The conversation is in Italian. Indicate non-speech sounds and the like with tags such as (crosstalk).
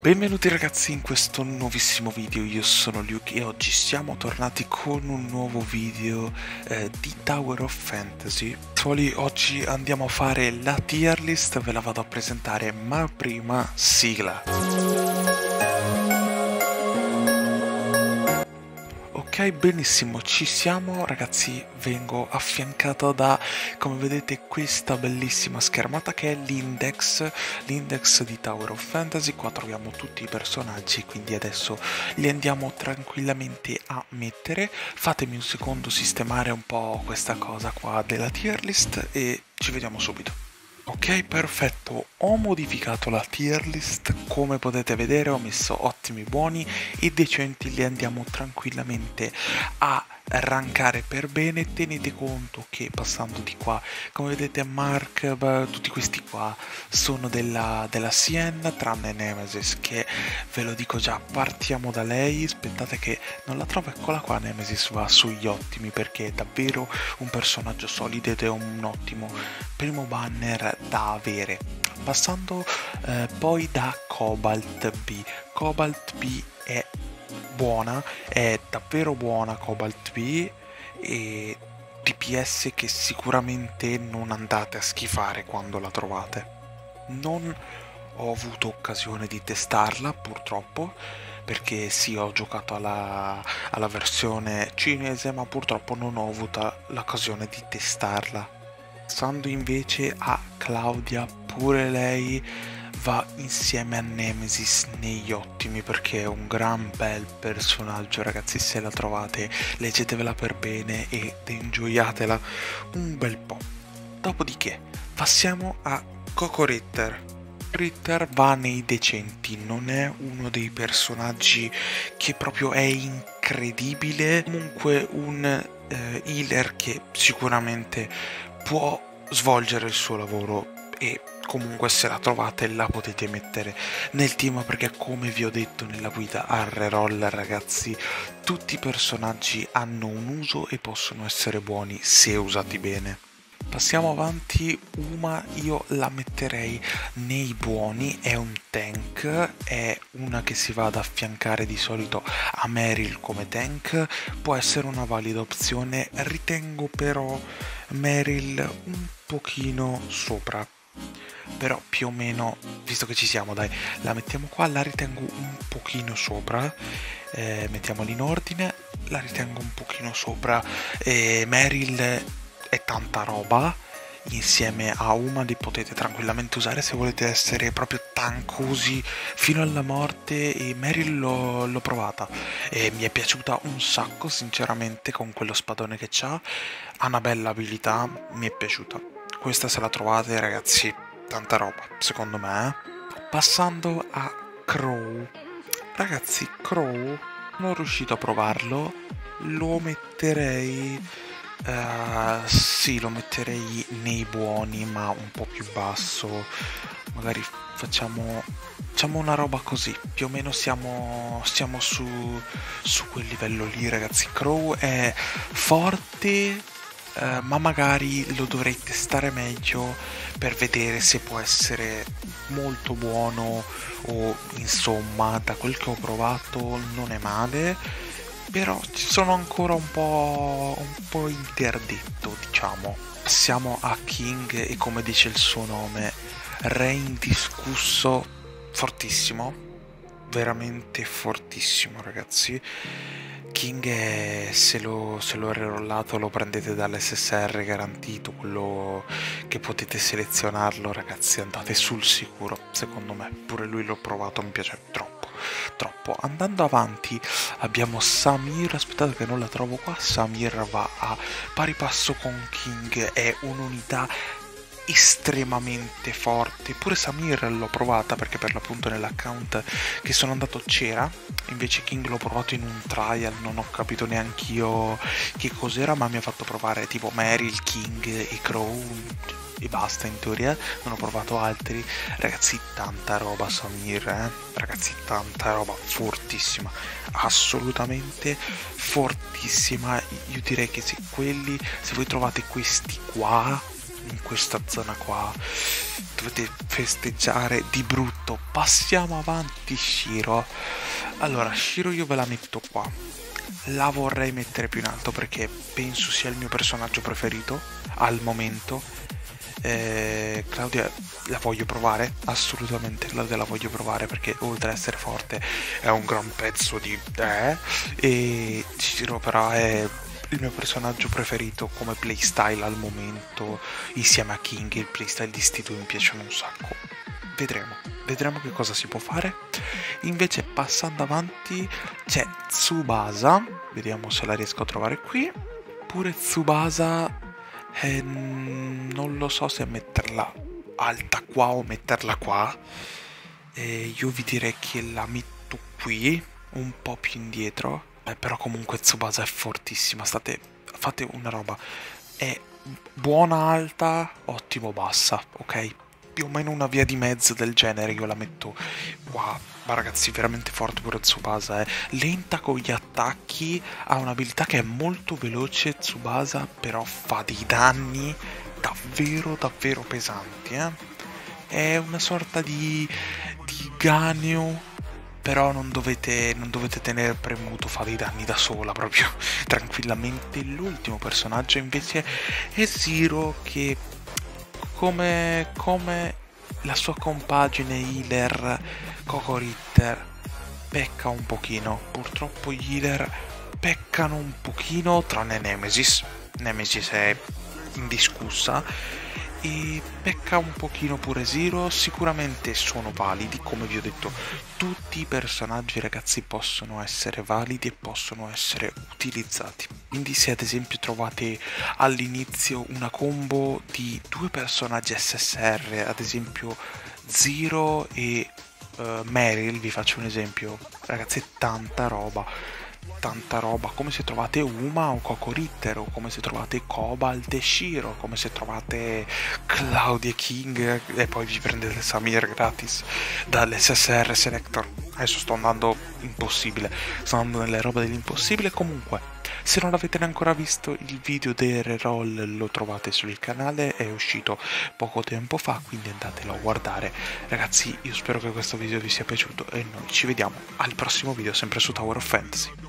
Benvenuti ragazzi in questo nuovissimo video, io sono Luke e oggi siamo tornati con un nuovo video eh, di Tower of Fantasy. Oggi andiamo a fare la tier list, ve la vado a presentare, ma prima sigla. Benissimo, ci siamo ragazzi, vengo affiancato da, come vedete, questa bellissima schermata che è l'index, l'index di Tower of Fantasy, qua troviamo tutti i personaggi, quindi adesso li andiamo tranquillamente a mettere, fatemi un secondo sistemare un po' questa cosa qua della tier list e ci vediamo subito. Ok, perfetto. Ho modificato la tier list, come potete vedere ho messo ottimi, buoni e decenti, li andiamo tranquillamente a rankare per bene tenete conto che passando di qua come vedete Mark tutti questi qua sono della, della Sienna tranne Nemesis che ve lo dico già partiamo da lei. Aspettate che non la trovo eccola qua. Nemesis va sugli ottimi perché è davvero un personaggio solido ed è un ottimo primo banner da avere. Passando eh, poi da Cobalt B. Cobalt B è buona, è davvero buona Cobalt B e DPS che sicuramente non andate a schifare quando la trovate. Non ho avuto occasione di testarla purtroppo perché sì ho giocato alla, alla versione cinese ma purtroppo non ho avuto l'occasione di testarla. Passando invece a Claudia, pure lei va insieme a Nemesis negli ottimi perché è un gran bel personaggio ragazzi se la trovate leggetevela per bene ed ingioiatela un bel po' dopodiché passiamo a Coco Ritter. Ritter va nei decenti non è uno dei personaggi che proprio è incredibile comunque un eh, healer che sicuramente può svolgere il suo lavoro e comunque se la trovate la potete mettere nel team perché come vi ho detto nella guida a reroll ragazzi tutti i personaggi hanno un uso e possono essere buoni se usati bene. Passiamo avanti. Uma io la metterei nei buoni è un tank è una che si va ad affiancare di solito a Meryl come tank può essere una valida opzione. Ritengo però Meryl un pochino sopra però più o meno visto che ci siamo dai la mettiamo qua la ritengo un pochino sopra eh, mettiamola in ordine la ritengo un pochino sopra. Eh, Meryl è tanta roba insieme a Uma li potete tranquillamente usare se volete essere proprio tancosi fino alla morte e Meryl l'ho, provata. E mi è piaciuta un sacco sinceramente con quello spadone che ha ha una bella abilità mi è piaciuta questa se la trovate ragazzi tanta roba secondo me. Passando a Crow. Ragazzi Crow non riuscito a provarlo. Lo metterei uh, sì lo metterei nei buoni ma un po' più basso. Magari facciamo facciamo una roba così. Più o meno siamo, siamo su, su quel livello lì ragazzi. Crow è forte eh, ma magari lo dovrei testare meglio per vedere se può essere molto buono o insomma da quel che ho provato non è male però ci sono ancora un po', un po' interdetto diciamo. Passiamo a King e come dice il suo nome re indiscusso fortissimo veramente fortissimo ragazzi. King è, se lo, se lo rerollato lo prendete dall'SSR garantito, quello che potete selezionarlo ragazzi. Andate sul sicuro. Secondo me, pure lui l'ho provato mi piace troppo troppo. Andando avanti abbiamo Samir. Aspettate che non la trovo qua. Samir va a pari passo con King. È un'unità estremamente forte. Pure Samir l'ho provata perché per l'appunto nell'account che sono andato c'era, invece King l'ho provato in un trial, non ho capito neanche io che cos'era, ma mi ha fatto provare tipo Meryl, King e Crow e basta in teoria, non ho provato altri. Ragazzi, tanta roba Samir, eh? Ragazzi, tanta roba, fortissima, assolutamente fortissima. Io direi che se quelli, se voi trovate questi qua in questa zona qua. Dovete festeggiare di brutto. Passiamo avanti Shiro. Allora Shiro io ve la metto qua. La vorrei mettere più in alto perché penso sia il mio personaggio preferito al momento. Eh, Claudia la voglio provare? Assolutamente Claudia la voglio provare perché oltre ad essere forte è un gran pezzo di eh, e Ciro però è il mio personaggio preferito come playstyle al momento insieme a King il playstyle di sti due mi piacciono un sacco. Vedremo vedremo che cosa si può fare. Invece passando avanti c'è Tsubasa vediamo se la riesco a trovare qui. Pure Tsubasa eh, non lo so se metterla alta qua o metterla qua. Eh, io vi direi che la metto qui un po' più indietro eh, però comunque Tsubasa è fortissima state fate una roba è buona alta ottimo bassa ok più o meno una via di mezzo del genere io la metto qua ma ragazzi veramente forte pure Tsubasa eh. lenta con gli attacchi ha un'abilità che è molto veloce Tsubasa però fa dei danni davvero davvero pesanti eh? è una sorta di, di Ganyu però non dovete, non dovete tenere premuto, fa dei danni da sola proprio (laughs) tranquillamente. L'ultimo personaggio invece è Zero che come, come la sua compagine healer Coco Ritter pecca un pochino. Purtroppo gli healer peccano un pochino, tranne Nemesis. Nemesis è indiscussa e pecca un pochino pure Zero, sicuramente sono validi, come vi ho detto, tutti i personaggi ragazzi possono essere validi e possono essere utilizzati. Quindi se ad esempio trovate all'inizio una combo di due personaggi SSR, ad esempio Zero e uh, Meryl, vi faccio un esempio, ragazzi è tanta roba tanta roba, come se trovate Uma o Coco Ritter, o come se trovate Cobalt e Shiro, come se trovate Claudia King e poi vi prendete Samir gratis dall'SSR Selector. Adesso sto andando impossibile, sto andando nelle robe dell'impossibile. Comunque, se non avete ancora visto il video dei reroll lo trovate sul canale, è uscito poco tempo fa, quindi andatelo a guardare. Ragazzi, io spero che questo video vi sia piaciuto e noi ci vediamo al prossimo video sempre su Tower of Fantasy.